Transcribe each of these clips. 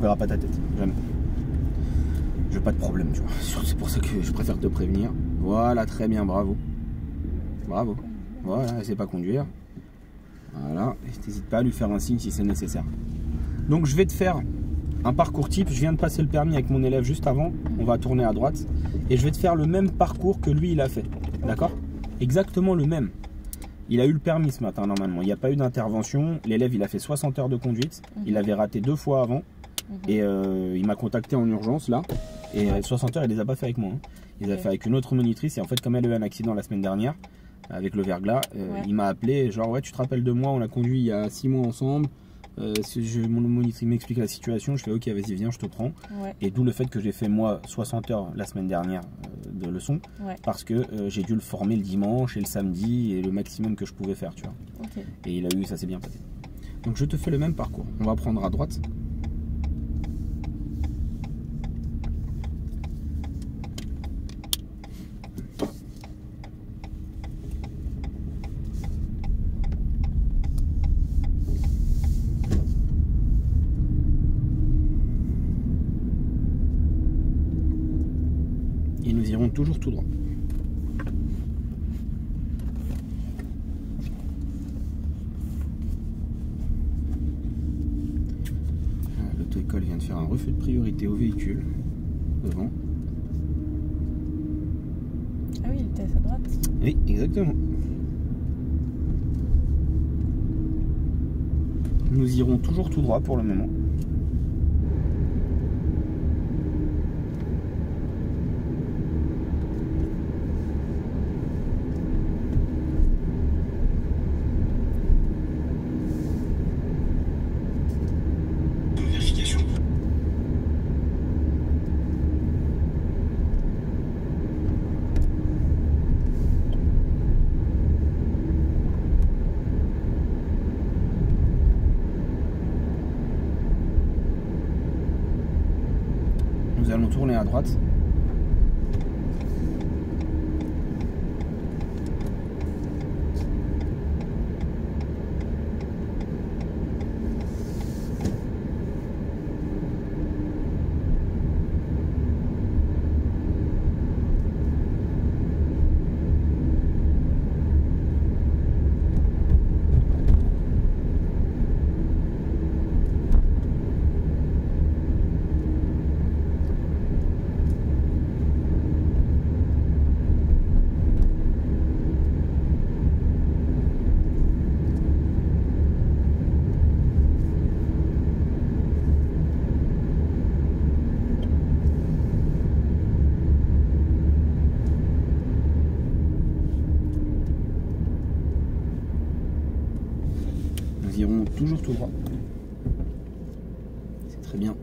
On verra pas ta tête. Jamais. Je veux pas de problème, tu vois. C'est pour ça que je préfère te prévenir. Voilà, très bien, bravo. Bravo. Voilà, essaie pas conduire. Voilà, n'hésite pas à lui faire un signe si c'est nécessaire. Donc je vais te faire un parcours type. Je viens de passer le permis avec mon élève juste avant. On va tourner à droite. Et je vais te faire le même parcours que lui, il a fait. D'accord? Exactement le même. Il a eu le permis ce matin normalement. Il n'y a pas eu d'intervention. L'élève, il a fait 60 heures de conduite. Il avait raté deux fois avant. Et euh, il m'a contacté en urgence là. Et 60 heures, il les a pas fait avec moi. hein. Il les a fait avec une autre monitrice. Et en fait, comme elle a eu un accident la semaine dernière avec le verglas, euh, Ouais. il m'a appelé. Genre, ouais, tu te rappelles de moi On a conduit il y a 6 mois ensemble. Euh, je, mon monitrice m'explique la situation. Je fais, ok, vas-y, viens, je te prends. Ouais. Et d'où le fait que j'ai fait moi 60 heures la semaine dernière de leçon. Ouais. Parce que euh, j'ai dû le former le dimanche et le samedi et le maximum que je pouvais faire, tu vois. Et il a eu, ça s'est bien passé. Donc je te fais le même parcours. On va prendre à droite. Et nous irons toujours tout droit. Euh, L'auto-école vient de faire un refus de priorité au véhicule devant. Ah oui, il était à sa droite. Oui, exactement. Nous irons toujours tout droit pour le moment. Vérification. Nous allons tourner à droite. Toujours tout droit. C'est très bien.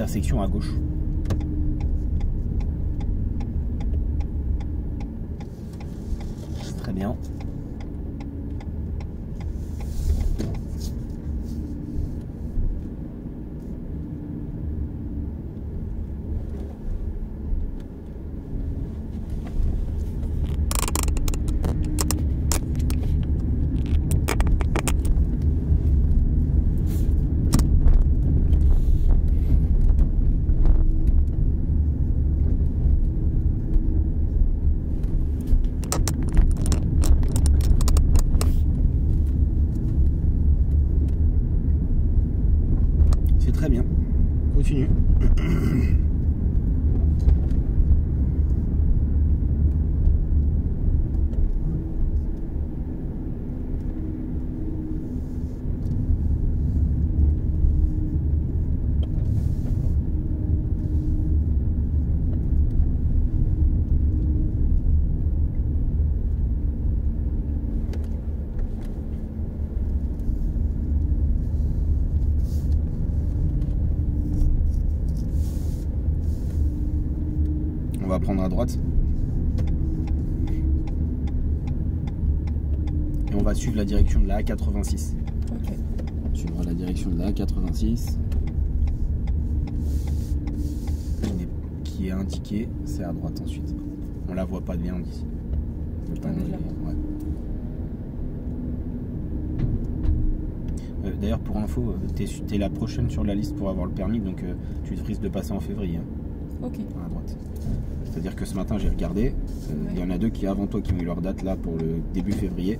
À l'intersection à gauche. Très bien. Va suivre la direction de la A86. Ok. On suivra la direction de la A86. Qui est indiquée, c'est à droite ensuite. On la voit pas bien d'ici. Euh, D'ailleurs, pour info, euh, t'es su- t'es la prochaine sur la liste pour avoir le permis, donc euh, tu risques de passer en février. hein. Ok. à droite. C'est-à-dire que ce matin j'ai regardé, euh, il y en a deux qui avant toi qui ont eu leur date là pour le début février.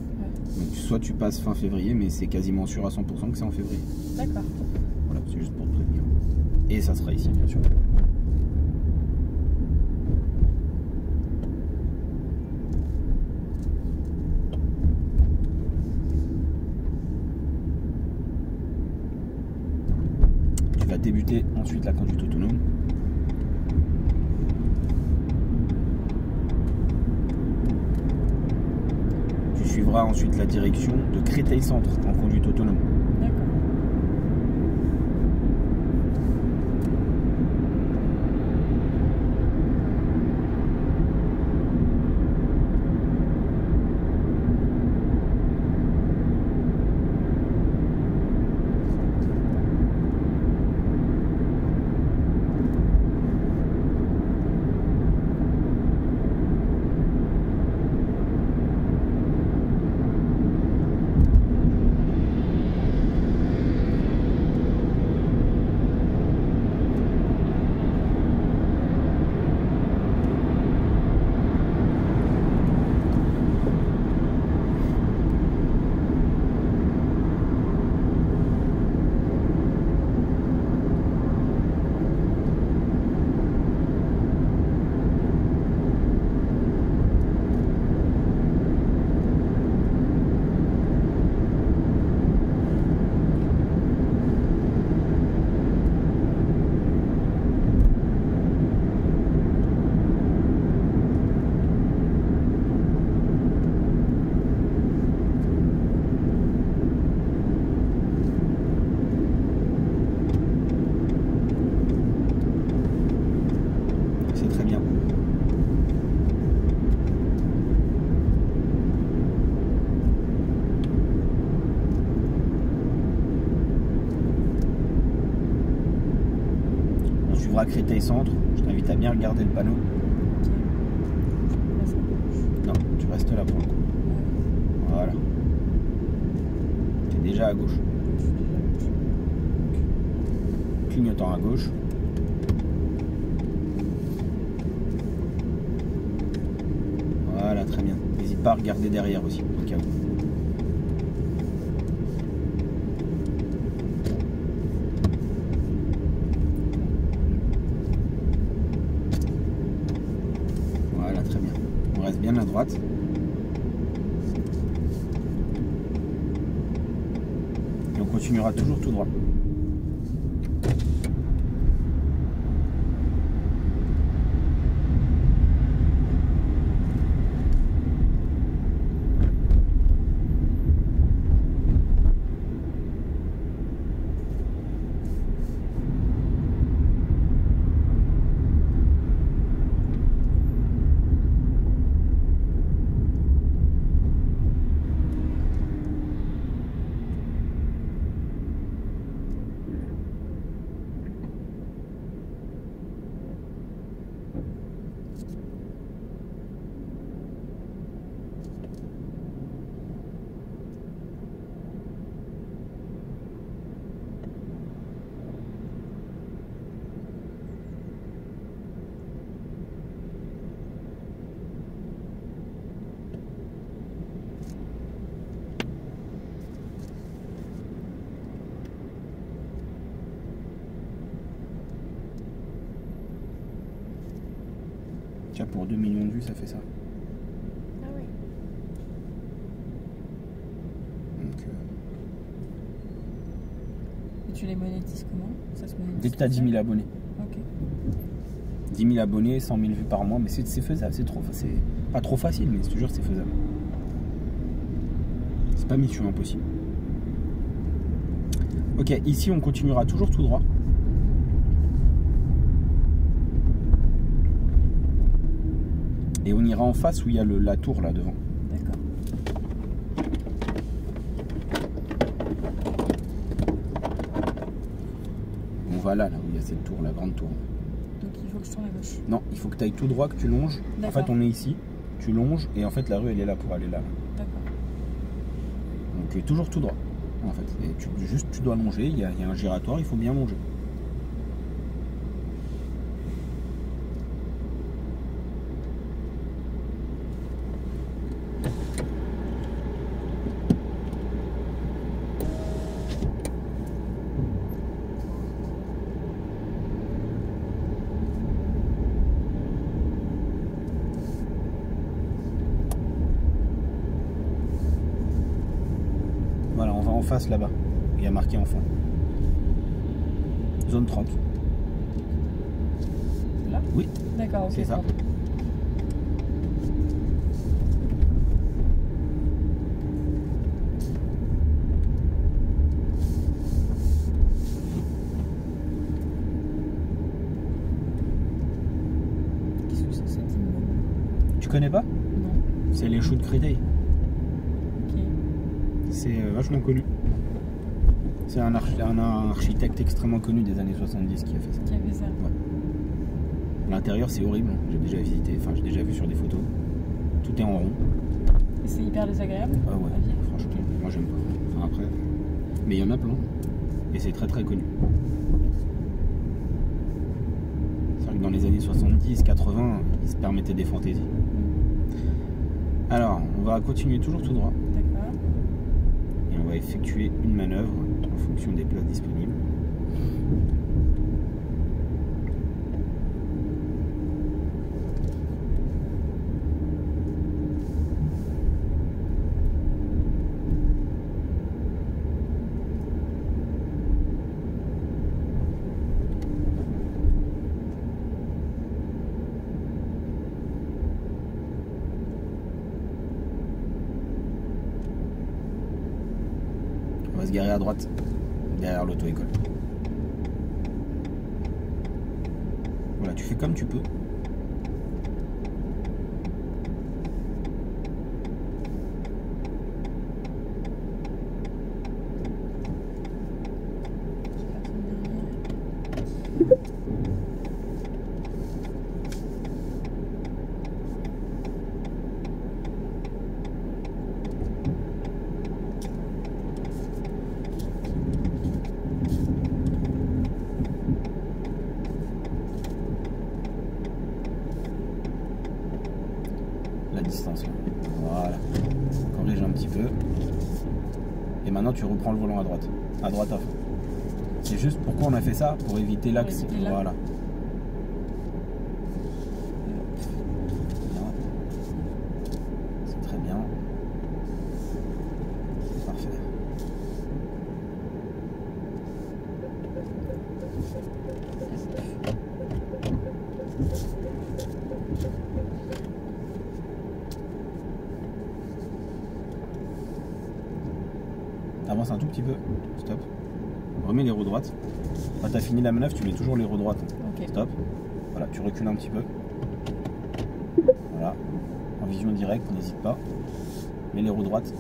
Donc soit tu passes fin février, mais c'est quasiment sûr à 100% que c'est en février. D'accord. Voilà, c'est juste pour te prévenir. Et ça sera ici bien sûr. Tu vas débuter ensuite la conduite autonome. Tu suivras ensuite la direction de Créteil Centre en conduite autonome. D'accord. C'est très bien. On suivra Créteil Centre. Je t'invite à bien regarder le panneau. Non, tu restes là pour coup. Voilà. Je suis déjà à gauche. Clignotant à gauche. Voilà, très bien. N'hésite pas à regarder derrière aussi, au cas où. Voilà, très bien. On reste bien à droite. Et on continuera toujours tout droit. Pour 2 millions de vues, ça fait ça. Ah oui. Donc, euh, Et tu les monétises comment? Ça se monétise dès que tu as 10 000 abonnés. Ok. 10 000 abonnés, 100 000 vues par mois, mais c'est c'est faisable, c'est trop, c'est pas trop facile, mais je te jure, c'est faisable. C'est pas mission impossible. Ok, ici on continuera toujours tout droit. Et on ira en face où il y a le- la tour là devant. D'accord. On va là, là où il y a cette tour, la grande tour. Donc il faut que je tourne à gauche. Non, il faut que tu ailles tout droit, que tu longes. En fait, on est ici, tu longes, et en fait, la rue, elle est là pour aller là. là. D'accord. Donc, euh, toujours tout droit. En fait, Et tu, juste tu dois longer. Il y, a, il y a un giratoire, il faut bien longer. Voilà, on va en face là-bas. Il y a marqué enfant. Zone 30. Là? Oui, D'accord, ok. c'est ça. Tu connais pas? Non. C'est les choux de Créteil. Ok. C'est euh, vachement connu. C'est un, arch- un- un architecte extrêmement connu des années 70 qui a fait ça. Qui avait ça L'intérieur, c'est horrible. J'ai déjà visité, enfin, j'ai déjà vu sur des photos. Tout est en rond. Et c'est hyper désagréable Ah ouais, franchement, moi j'aime pas. Enfin, après. Mais il y en a plein. Et c'est très très connu. C'est vrai que dans les années 70, 80, ils se permettaient des fantaisies. Alors, on va continuer toujours tout droit. D'accord. et on va effectuer une manœuvre fonction des places disponibles. On va se garer à droite, l'auto-école. Voilà, tu fais comme tu peux. Personne derrière. La distance. là. Voilà. Corrige un petit peu. Et maintenant tu reprends le volant à droite. À droite à fond. C'est juste pourquoi on a fait ça Pour éviter l'axe. Voilà. Bien. C'est très bien. Parfait. Avance un tout petit peu. Stop. Remets les roues droites. Quand tu as fini la manœuvre, tu mets toujours les roues droites. Stop. Voilà, tu recules un petit peu. Voilà. En vision directe, n'hésite pas. Mets les roues droites.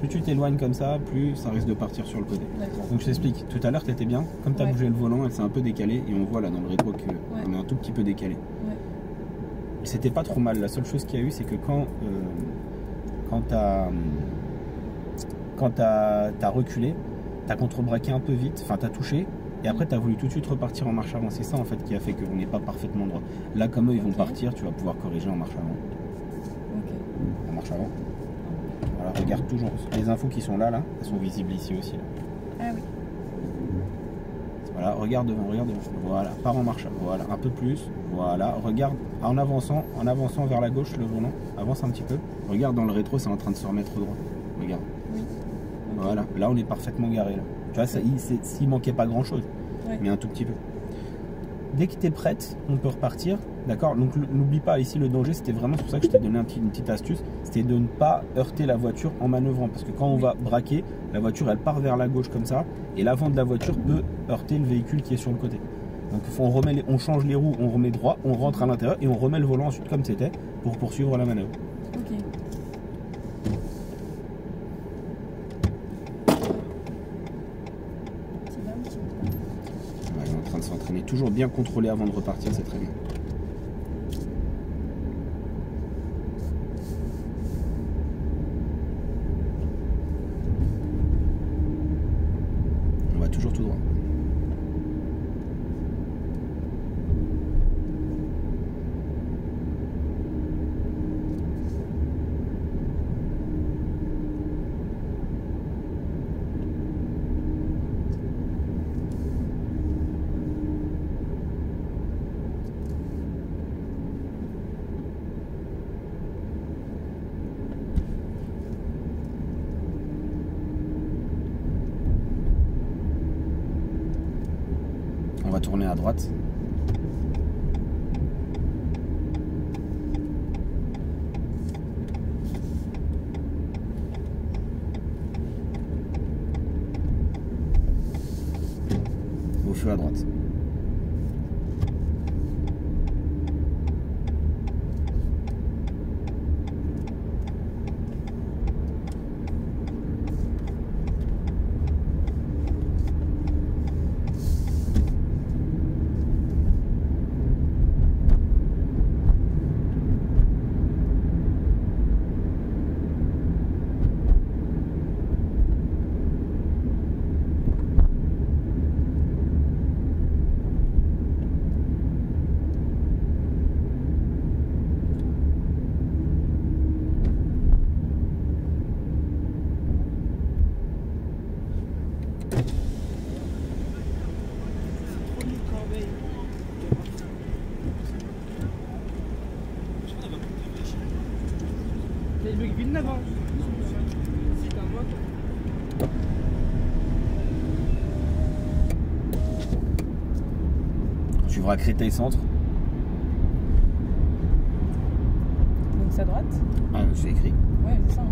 Plus tu t'éloignes comme ça, plus ça risque de partir sur le côté. Donc je t'explique, tout à l'heure tu étais bien, comme tu as Ouais. bougé le volant, elle s'est un peu décalée et on voit là dans le rétro qu'on est un tout petit peu décalé. Ouais. C'était pas trop mal, la seule chose qu'il y a eu c'est que quand, euh, quand tu as, quand t'as as reculé, tu as contrebraqué un peu vite, enfin tu as touché et après tu as voulu tout de suite repartir en marche avant. C'est ça en fait qui a fait qu'on n'est pas parfaitement droit. Là comme eux ils vont partir, tu vas pouvoir corriger en marche avant. Ok. En marche avant. Voilà, regarde toujours les infos qui sont là, là, elles sont visibles ici aussi. Là. Ah oui. Voilà, regarde devant, regarde devant. Voilà, pars en marche. Voilà, un peu plus. Voilà, regarde en avançant, en avançant vers la gauche le volant. Avance un petit peu. Regarde dans le rétro, c'est en train de se remettre droit. Voilà, là on est parfaitement garé là. Tu vois, ça, il, manquait pas grand chose, Ouais. mais un tout petit peu. Dès que tu es prête, on peut repartir. D'accord? Donc n'oublie pas, ici le danger, c'était vraiment pour ça que je t'ai donné un petit- une petite astuce, c'était de ne pas heurter la voiture en manœuvrant. Parce que quand on Oui. va braquer, la voiture elle part vers la gauche comme ça, et l'avant de la voiture peut heurter le véhicule qui est sur le côté. Donc on, remet les- on change les roues, on remet droit, on rentre à l'intérieur et on remet le volant ensuite comme c'était pour poursuivre la manœuvre. Il est en train de s'entraîner, toujours bien contrôlé avant de repartir, c'est très bien. On va toujours tout droit. On droite. Au feu à droite. On suivra Créteil Centre. Donc c'est à droite Ah, j'ai écrit. Ouais, c'est ça.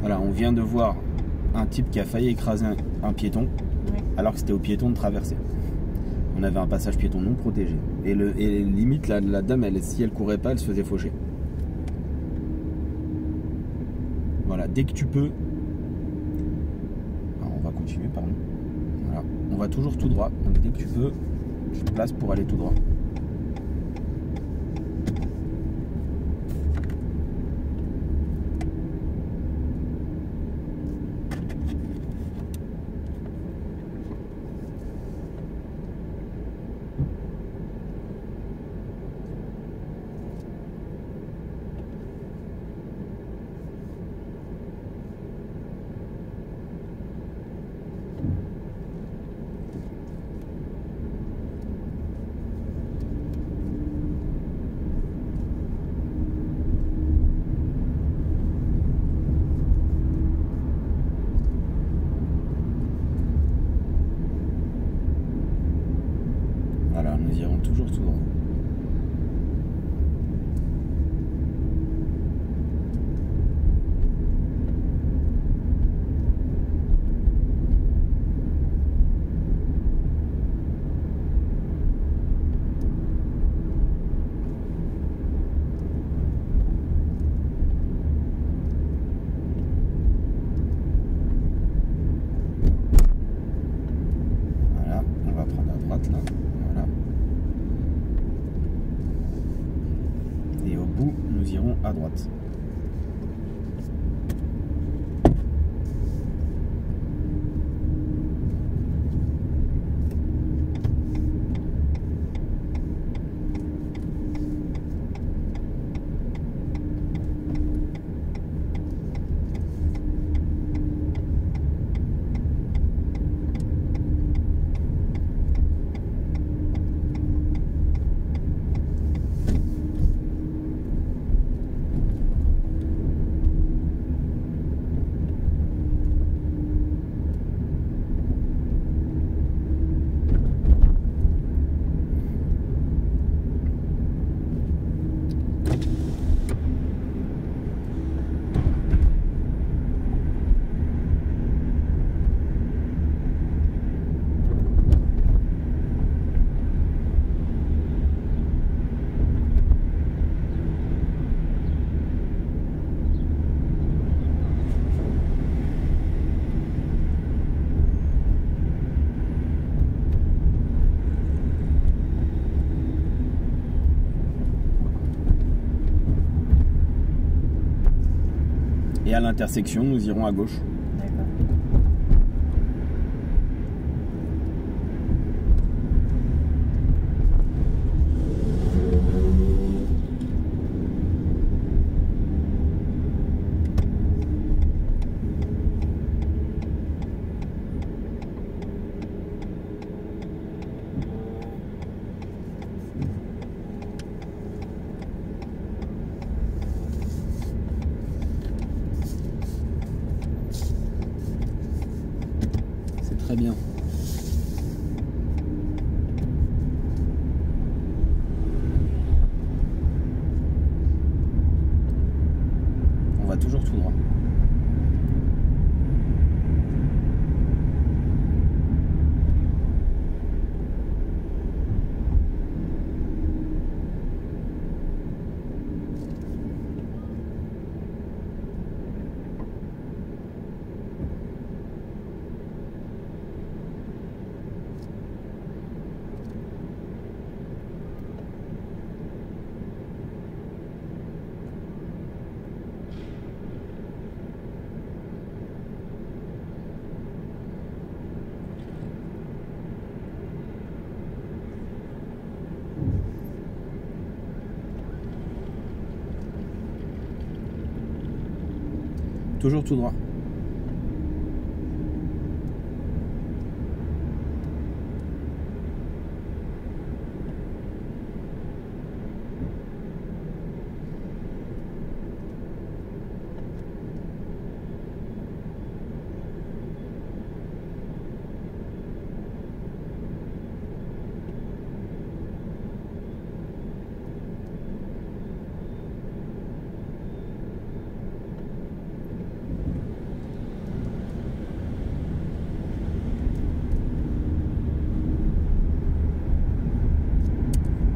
Voilà, on vient de voir un type qui a failli écraser un, un piéton alors que c'était au piéton de traverser. On avait un passage piéton non protégé. Et, le, et limite, la, la dame, elle, si elle courait pas, elle se faisait faucher. Voilà, dès que tu peux. Alors, on va continuer, pardon. Voilà, on va toujours tout droit. Donc dès que tu peux, tu te places pour aller tout droit. À l'intersection, nous irons à gauche. D'accord. C'est très bien. On va toujours tout droit. Toujours tout droit.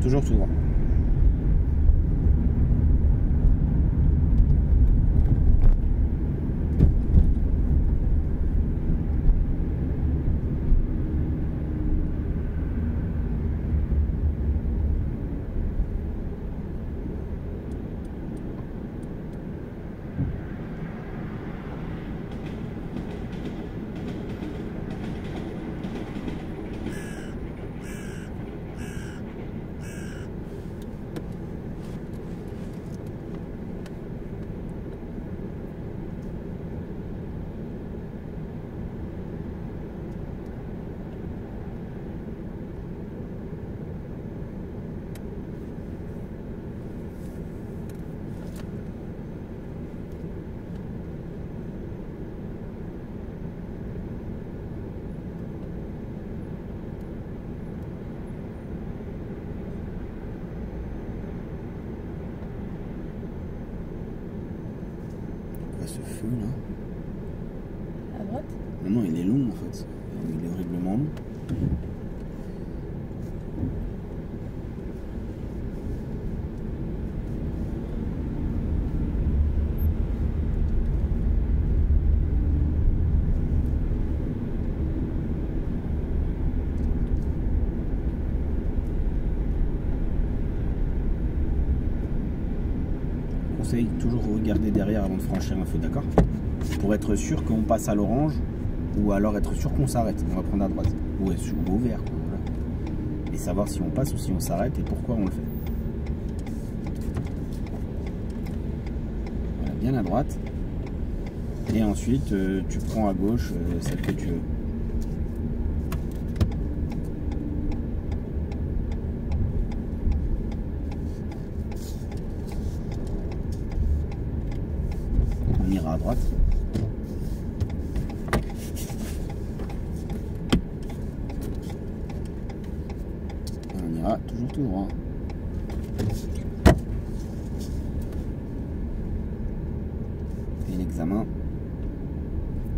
Toujours tout droit. Quoi ce feu là À droite Non, non, il est long en fait. Il est horriblement long. Toujours regarder derrière avant de franchir un feu, d'accord Pour être sûr qu'on passe à l'orange ou alors être sûr qu'on s'arrête. On va prendre à droite ou, ou au vert. Et savoir si on passe ou si on s'arrête et pourquoi on le fait. Bien à droite. Et ensuite, euh, tu prends à gauche euh, celle que tu veux. On ira à droite. Ira toujours tout droit. Et l'examen,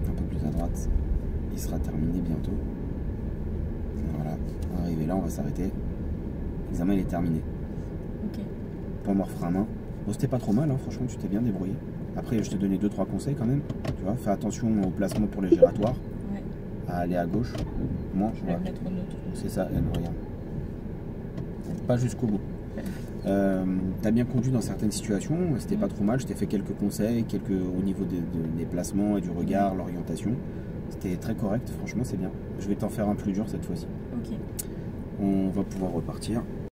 un peu plus à droite, il sera terminé bientôt. Voilà, on va arriver là, on va s'arrêter. L'examen il est terminé. Ok. Pour me refaire à main. Bon, c'était pas trop mal, hein, franchement, tu t'es bien débrouillé. Après, je t'ai donné 2-3 conseils quand même. Tu vois, fais attention au placement pour les giratoires, Ouais. à aller à gauche. Moi, Je vais mettre. C'est ça, elle regarde. Pas jusqu'au bout. Euh, t'as bien conduit dans certaines situations, c'était pas trop mal. Je t'ai fait quelques conseils, quelques au niveau des, de- des placements et du regard, l'orientation. C'était très correct, franchement, c'est bien. Je vais t'en faire un plus dur cette fois-ci. Ok. On va pouvoir repartir.